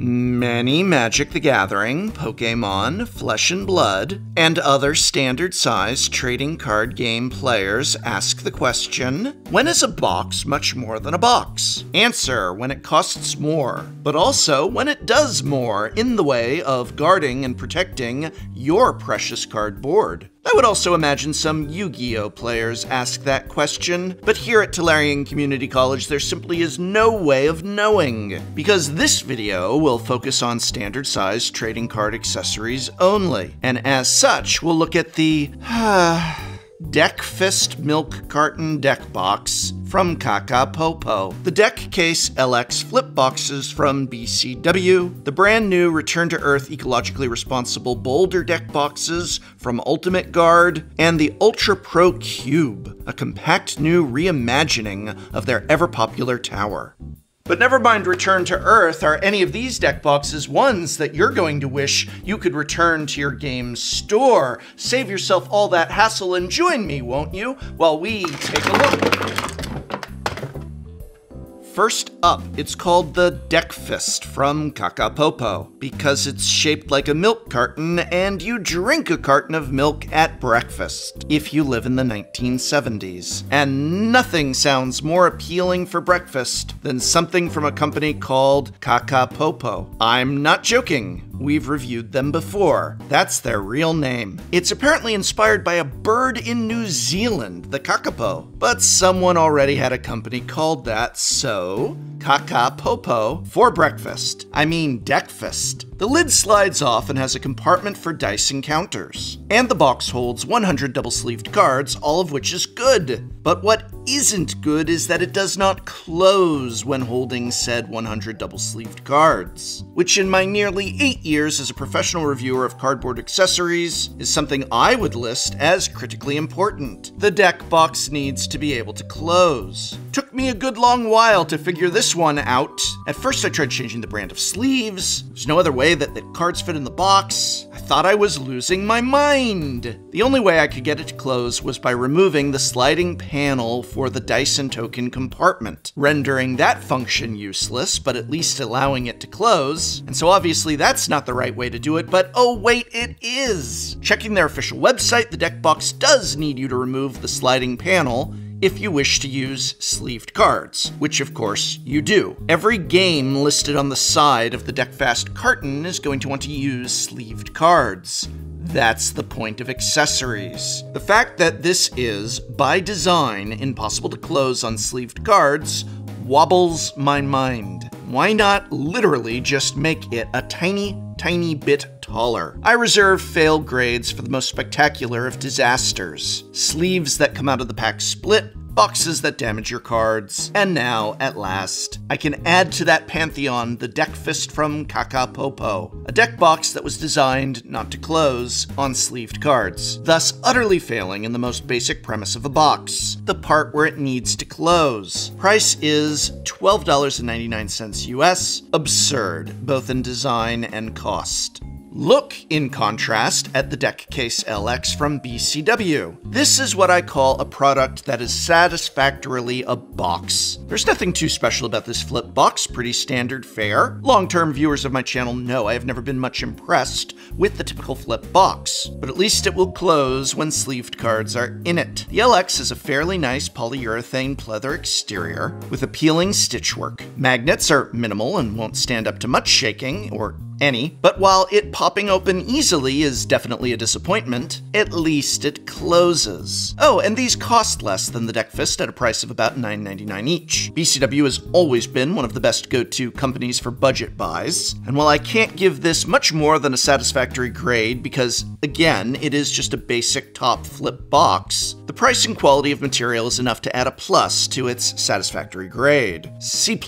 Many Magic the Gathering, Pokemon, Flesh and Blood, and other standard size trading card game players ask the question when is a box much more than a box? Answer when it costs more, but also when it does more in the way of guarding and protecting your precious cardboard. I would also imagine some Yu Gi Oh players ask that question, but here at Tolarian Community College there simply is no way of knowing, because this video will focus on standard size trading card accessories only, and as such we'll look at the. Uh, Deck Fast Milk Carton Deck Box from Kakapopo, the Deck Case LX Flip Boxes from BCW, the brand new Return to Earth Ecologically Responsible Boulder Deck Boxes from Ultimate Guard, and the Ultra Pro Cube, a compact new reimagining of their ever popular tower. But never mind return to Earth, are any of these deck boxes ones that you're going to wish you could return to your game's store? Save yourself all that hassle and join me, won't you, while we take a look. First up, it's called the Deck Fast from Kakapopo because it's shaped like a milk carton and you drink a carton of milk at breakfast if you live in the 1970s. And nothing sounds more appealing for breakfast than something from a company called Kakapopo. I'm not joking. We've reviewed them before. That's their real name. It's apparently inspired by a bird in New Zealand, the kakapo, but someone already had a company called that, so Kakapopo for breakfast. I mean, deckfast. The lid slides off and has a compartment for dice and counters. And the box holds 100 double sleeved cards, all of which is good. But what isn't good is that it does not close when holding said 100 double sleeved cards. Which, in my nearly eight years as a professional reviewer of cardboard accessories, is something I would list as critically important. The deck box needs to be able to close. Took me a good long while to figure this one out. At first, I tried changing the brand of sleeves. There's no other way that the cards fit in the box. I thought I was losing my mind. The only way I could get it to close was by removing the sliding panel for the Dyson token compartment, rendering that function useless, but at least allowing it to close. And so obviously that's not the right way to do it, but oh wait, it is! Checking their official website, the deck box does need you to remove the sliding panel, if you wish to use sleeved cards, which of course you do. Every game listed on the side of the DeckFast carton is going to want to use sleeved cards. That's the point of accessories. The fact that this is, by design, impossible to close on sleeved cards wobbles my mind. Why not literally just make it a tiny, tiny bit taller? I reserve fail grades for the most spectacular of disasters. Sleeves that come out of the pack split, boxes that damage your cards, and now, at last, I can add to that pantheon the deck fast from Kakapopo, a deck box that was designed not to close on sleeved cards, thus utterly failing in the most basic premise of a box, the part where it needs to close. Price is $12.99 US, absurd, both in design and cost. Look, in contrast, at the Deck Case LX from BCW. This is what I call a product that is satisfactorily a box. There's nothing too special about this flip box, pretty standard fare. Long-term viewers of my channel know I have never been much impressed with the typical flip box, but at least it will close when sleeved cards are in it. The LX is a fairly nice polyurethane pleather exterior with appealing stitchwork. Magnets are minimal and won't stand up to much shaking or any, but while it popping open easily is definitely a disappointment, at least it closes. Oh, and these cost less than the Deck Fast at a price of about $9.99 each. BCW has always been one of the best go-to companies for budget buys, and while I can't give this much more than a satisfactory grade because, again, it is just a basic top flip box, the price and quality of material is enough to add a plus to its satisfactory grade. C+.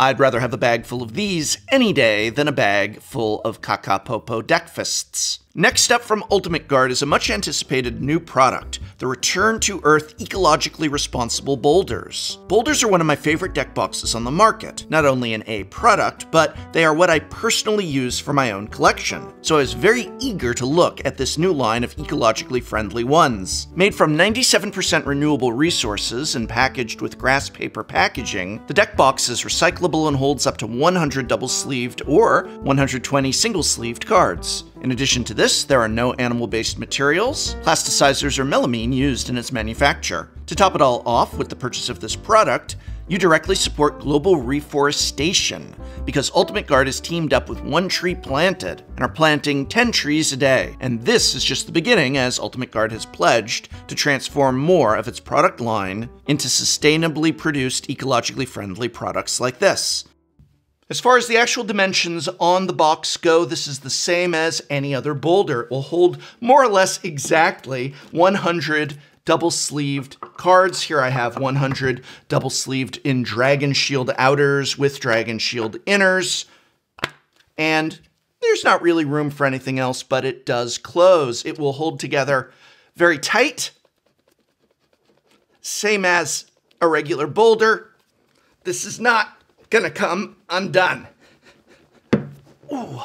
I'd rather have a bag full of these any day than a bag full of Kakapopo deckfasts. Next up from Ultimate Guard is a much anticipated new product, the Return to Earth Ecologically Responsible Boulders. Boulders are one of my favorite deck boxes on the market, not only an A product, but they are what I personally use for my own collection. So I was very eager to look at this new line of ecologically friendly ones. Made from 97% renewable resources and packaged with grass paper packaging, the deck box is recyclable and holds up to 100 double-sleeved or 120 single-sleeved cards. In addition to this, there are no animal-based materials, plasticizers, or melamine used in its manufacture. To top it all off, with the purchase of this product, you directly support global reforestation because Ultimate Guard has teamed up with One Tree Planted and are planting 10 trees a day. And this is just the beginning as Ultimate Guard has pledged to transform more of its product line into sustainably produced, ecologically friendly products like this. As far as the actual dimensions on the box go, this is the same as any other boulder. It will hold more or less exactly 100 double-sleeved cards. Here I have 100 double-sleeved in Dragon Shield outers with Dragon Shield inners. And there's not really room for anything else, but it does close. It will hold together very tight, same as a regular boulder. This is not gonna come undone. Ooh,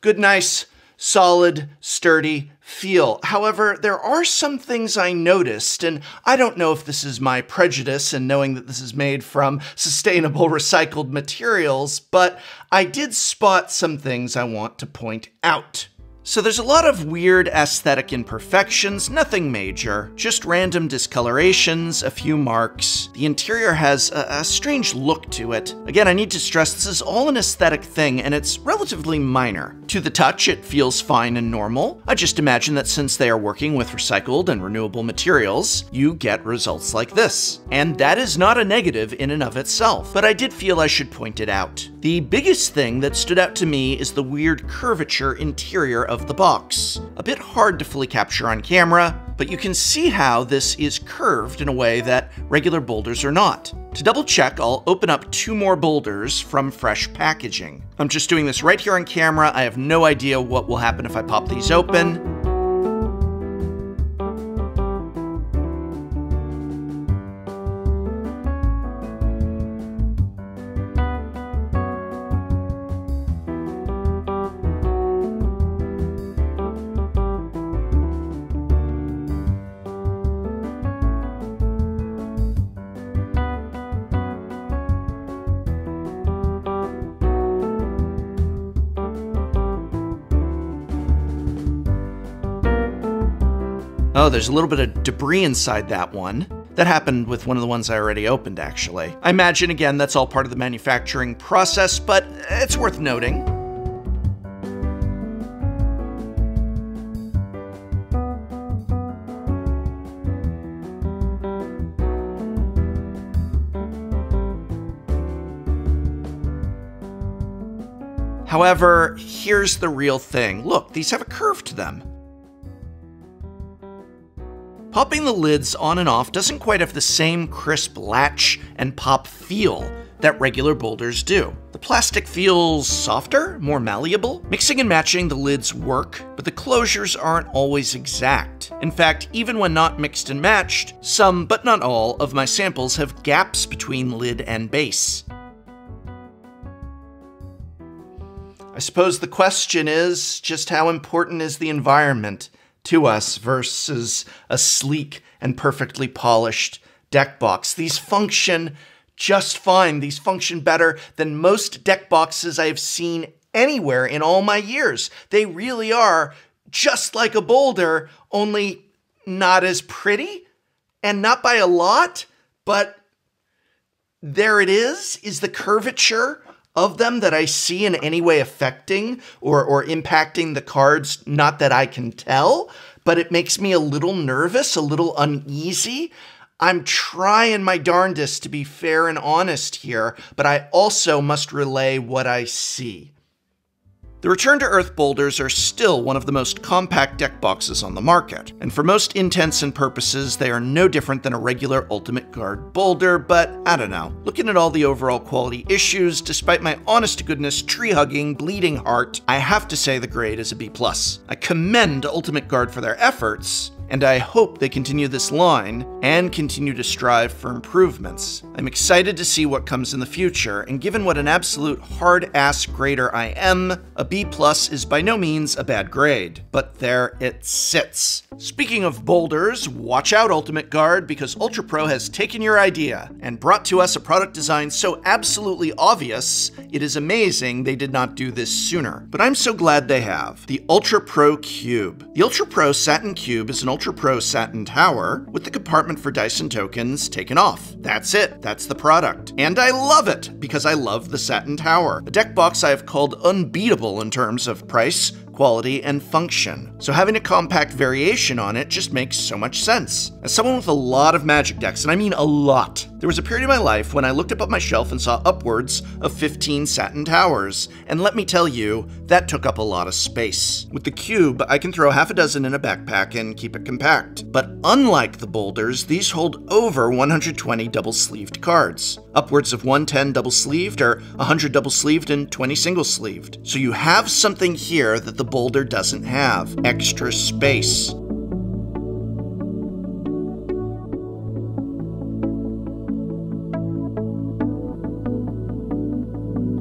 good, nice, solid, sturdy feel. However, there are some things I noticed, and I don't know if this is my prejudice in knowing that this is made from sustainable recycled materials, but I did spot some things I want to point out. So there's a lot of weird aesthetic imperfections, nothing major, just random discolorations, a few marks. The interior has a, a, strange look to it. Again, I need to stress this is all an aesthetic thing and it's relatively minor. To the touch, it feels fine and normal. I just imagine that since they are working with recycled and renewable materials, you get results like this. And that is not a negative in and of itself, but I did feel I should point it out. The biggest thing that stood out to me is the weird curvature interior of the box. A bit hard to fully capture on camera, but you can see how this is curved in a way that regular boulders are not. To double check, I'll open up two more boulders from fresh packaging. I'm just doing this right here on camera. I have no idea what will happen if I pop these open. Oh, there's a little bit of debris inside that one. That happened with one of the ones I already opened, actually. I imagine, again, that's all part of the manufacturing process, but it's worth noting. However, here's the real thing. Look, these have a curve to them. Popping the lids on and off doesn't quite have the same crisp latch and pop feel that regular boulders do. The plastic feels softer, more malleable. Mixing and matching the lids work, but the closures aren't always exact. In fact, even when not mixed and matched, some, but not all, of my samples have gaps between lid and base. I suppose the question is just how important is the environment to us versus a sleek and perfectly polished deck box. These function just fine. These function better than most deck boxes I have seen anywhere in all my years. They really are just like a boulder, only not as pretty and not by a lot, but there it is, is the curvature of them that I see in any way affecting or, or impacting the cards, not that I can tell, but it makes me a little nervous, a little uneasy. I'm trying my darndest to be fair and honest here, but I also must relay what I see. The Return to Earth boulders are still one of the most compact deck boxes on the market, and for most intents and purposes, they are no different than a regular Ultimate Guard boulder, but I don't know. Looking at all the overall quality issues, despite my honest to goodness tree hugging, bleeding heart, I have to say the grade is a B+. I commend Ultimate Guard for their efforts, and I hope they continue this line and continue to strive for improvements. I'm excited to see what comes in the future, and given what an absolute hard ass grader I am, a B plus is by no means a bad grade, but there it sits. Speaking of boulders, watch out Ultimate Guard because Ultra Pro has taken your idea and brought to us a product design so absolutely obvious, it is amazing they did not do this sooner. But I'm so glad they have. The Ultra Pro Cube. The Ultra Pro Satin Cube is an Ultra Pro Satin Tower with the compartment for Dyson tokens taken off. That's it. That's the product. And I love it because I love the Satin Tower. A deck box I have called unbeatable in terms of price, quality, and function. So having a compact variation on it just makes so much sense. As someone with a lot of magic decks, and I mean a lot, there was a period of my life when I looked up at my shelf and saw upwards of 15 satin towers, and let me tell you, that took up a lot of space. With the cube, I can throw half a dozen in a backpack and keep it compact. But unlike the boulders, these hold over 120 double-sleeved cards. Upwards of 110 double-sleeved or 100 double-sleeved and 20 single-sleeved. So you have something here that the boulder doesn't have, extra space.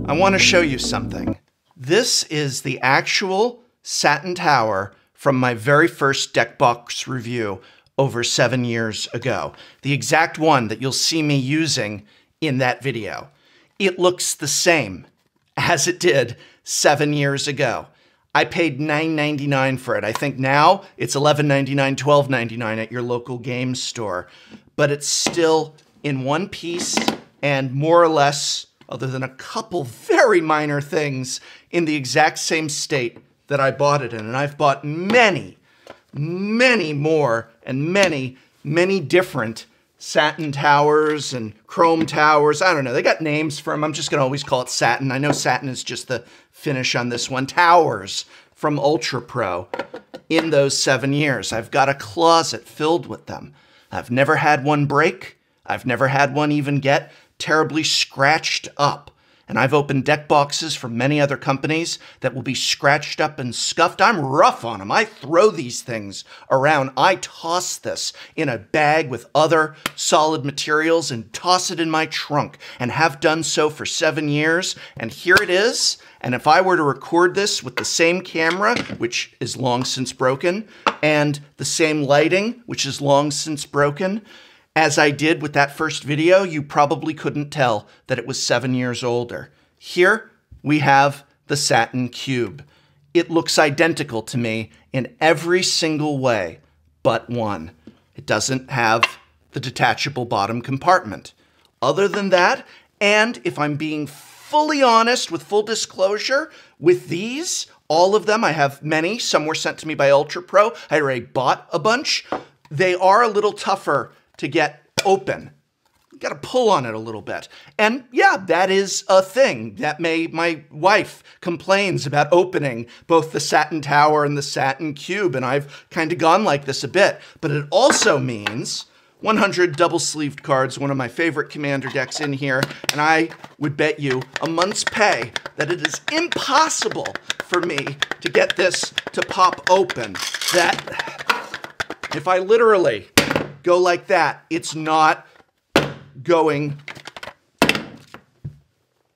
I want to show you something. This is the actual satin tower from my very first deck box review over seven years ago. The exact one that you'll see me using in that video. It looks the same as it did seven years ago. I paid $9.99 for it. I think now it's $11.99, $12.99 at your local game store. But it's still in one piece and more or less other than a couple very minor things in the exact same state that I bought it in. And I've bought many, many more and many, many different satin towers and chrome towers. I don't know. They got names for them. I'm just going to always call it satin. I know satin is just the finish on this one. Towers from Ultra Pro in those seven years. I've got a closet filled with them. I've never had one break. I've never had one even get terribly scratched up. And I've opened deck boxes from many other companies that will be scratched up and scuffed. I'm rough on them. I throw these things around. I toss this in a bag with other solid materials and toss it in my trunk and have done so for seven years. And here it is. And if I were to record this with the same camera, which is long since broken, and the same lighting, which is long since broken, as I did with that first video, you probably couldn't tell that it was seven years older. Here we have the Satin Cube. It looks identical to me in every single way but one. It doesn't have the detachable bottom compartment. Other than that, and if I'm being fully honest with full disclosure, with these, all of them, I have many, some were sent to me by Ultra Pro. I already bought a bunch. They are a little tougher to get open. You got to pull on it a little bit. And yeah, that is a thing that may my wife complains about opening both the satin tower and the satin cube and I've kind of gone like this a bit, but it also means 100 double sleeved cards, one of my favorite commander decks in here, and I would bet you a month's pay that it is impossible for me to get this to pop open. That if I literally go like that. It's not going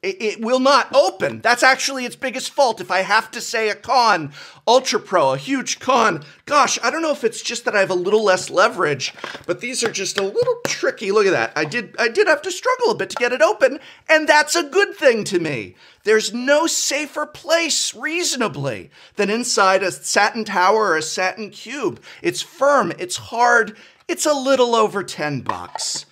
it, it, will not open. That's actually its biggest fault. If I have to say a con, Ultra Pro, a huge con. Gosh, I don't know if it's just that I have a little less leverage, but these are just a little tricky. Look at that. I did I did have to struggle a bit to get it open, and that's a good thing to me. There's no safer place, reasonably, than inside a satin tower or a satin cube. It's firm, it's hard, it's a little over 10 bucks.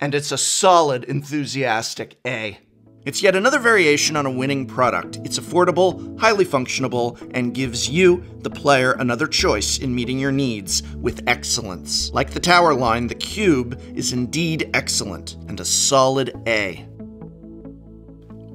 And it's a solid, enthusiastic A. It's yet another variation on a winning product. It's affordable, highly functional, and gives you, the player, another choice in meeting your needs with excellence. Like the Tower line, the Cube is indeed excellent and a solid A.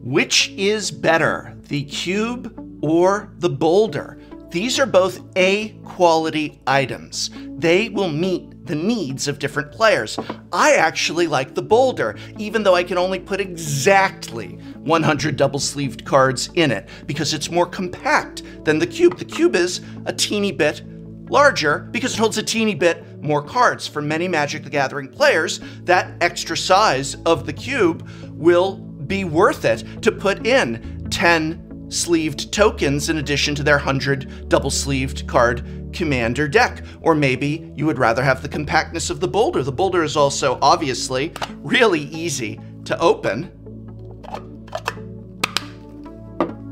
Which is better, the cube or the boulder. These are both A quality items. They will meet the needs of different players. I actually like the boulder, even though I can only put exactly 100 double sleeved cards in it because it's more compact than the cube. The cube is a teeny bit larger because it holds a teeny bit more cards. For many Magic the Gathering players, that extra size of the cube will be worth it to put in 10 sleeved tokens in addition to their 100 double sleeved card commander deck. Or maybe you would rather have the compactness of the boulder. The boulder is also obviously really easy to open.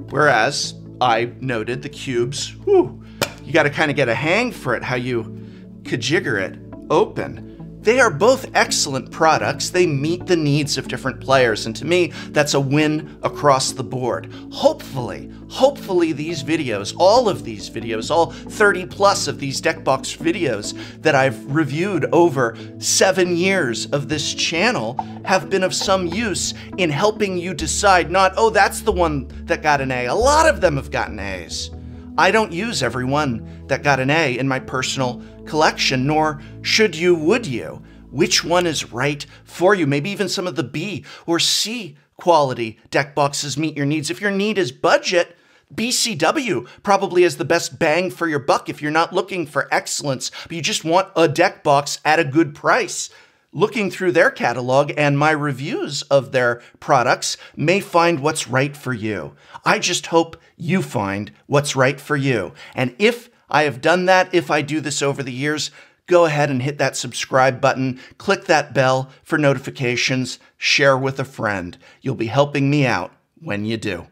Whereas I noted the cubes, whew, you got to kind of get a hang for it, how you kajigger it open. They are both excellent products. They meet the needs of different players. And to me, that's a win across the board. Hopefully, hopefully these videos, all of these videos, all 30 plus of these Deckbox videos that I've reviewed over seven years of this channel have been of some use in helping you decide not, oh, that's the one that got an A. A lot of them have gotten A's. I don't use every one that got an A in my personal collection, nor should you, would you. Which one is right for you? Maybe even some of the B or C quality deck boxes meet your needs. If your need is budget, BCW probably has the best bang for your buck if you're not looking for excellence, but you just want a deck box at a good price. Looking through their catalog and my reviews of their products may find what's right for you. I just hope you find what's right for you. And if I have done that. If I do this over the years, go ahead and hit that subscribe button, click that bell for notifications, share with a friend. You'll be helping me out when you do.